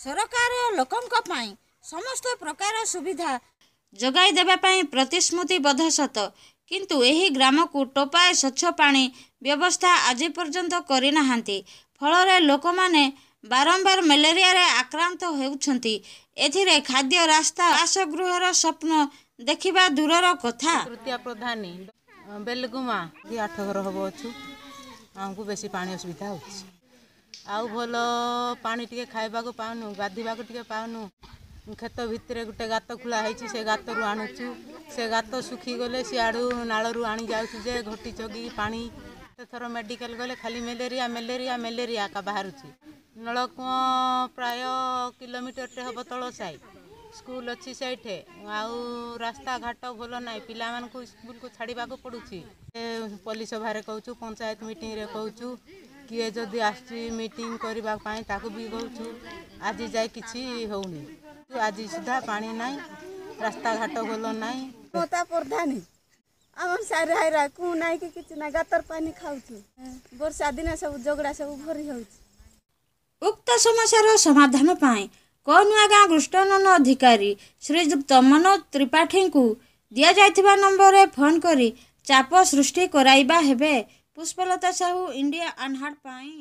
ସରକାର ଲୋକଙ୍କ ପାଇଁ ସମସ୍ତ ପ୍ରକାର ସୁବିଧା ଯୋଗାଇ ଦେବା ପାଇଁ ପ୍ରତିଶ୍ରୁତିବଦ୍ଧ ସତ କିନ୍ତୁ ଏହି ଗ୍ରାମକୁ ଟୋପାଏ ସ୍ୱଚ୍ଛ ପାଣି ବ୍ୟବସ୍ଥା ଆଜି ପର୍ଯ୍ୟନ୍ତ କରିନାହାନ୍ତି ଫଳରେ ଲୋକମାନେ ବାରମ୍ବାର ମ୍ୟାଲେରିଆରେ ଆକ୍ରାନ୍ତ ହେଉଛନ୍ତି ଏଥିରେ ଖାଦ୍ୟ ରାସ୍ତା ବାସଗୃହର ସ୍ୱପ୍ନ ଦେଖିବା ଦୂରର କଥା ତୃତୀୟ ପ୍ରଧାନୀ ବେଲଗୁମା ଆଠ ଘର ହବ ଅଛୁ ଆମକୁ ବେଶୀ ପାଣି ଅସୁବିଧା ହେଉଛି आउ भल पानी टिके खाइबा को पाउनु गाधिबा को टिके गात खुला से गात रु आनुछु से गात सुखी गले से आडू नाळ रु आनी जाउछु जे घटी चगी पानी ते मेडिकल गले खाली मेले मेले मेले का बाहरुछि नळकु प्राय कोमीटर टे हब तळो साई स्कूल अच्छी सेठे आउ रास्ता घाट भल नाय पिला मानकु स्कूल को छाडीबा पड़ू पल्लिस पुलिस सभा पंचायत मीटिंग रे कहउछु କିଏ ଯଦି ଆସୁଛି ମିଟିଂ କରିବା ପାଇଁ ତାକୁ ବି କହୁଛୁ ଆଜି ଯାଏ କିଛି ହେଉନି ଆଜି ସୁଦ୍ଧା ପାଣି ନାହିଁ ରାସ୍ତାଘାଟ ଭଲ ନାହିଁ ମୁଁ ତା ପ୍ରଧାନୀ ଆମ ସାରେ ହାଇରା କୁ ନାହିଁ କି କିଛି ନାହିଁ ଗାତର ପାଣି ଖାଉଛୁ ବର୍ଷା ଦିନ ସବୁ ଝଗଡ଼ା ସବୁ ଭରି ହେଉଛି ଉକ୍ତ ସମସ୍ୟାର ସମାଧାନ ପାଇଁ କନୁଆ ଗାଁ କୃଷ୍ଣନନ ଅଧିକାରୀ ଶ୍ରୀଯୁକ୍ତ ମନୋଜ ତ୍ରିପାଠୀଙ୍କୁ ଦିଆଯାଇଥିବା ନମ୍ବରରେ ଫୋନ୍ କରି ଚାପ ସୃଷ୍ଟି କରାଇବା ହେବେ पुष्पलता साहू इंडिया अनहार्ट पाई